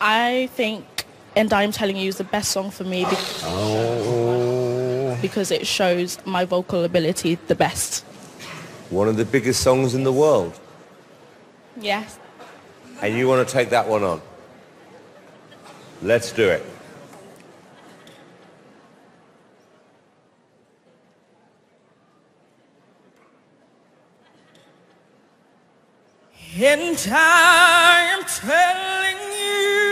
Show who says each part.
Speaker 1: I think And I'm Telling You is the best song for me because,
Speaker 2: Oh,
Speaker 1: because it shows my vocal ability the best.
Speaker 2: one of the biggest songs in the world.
Speaker 1: Yes.
Speaker 2: And you want to take that one on? Let's do it.
Speaker 3: And I'm telling you,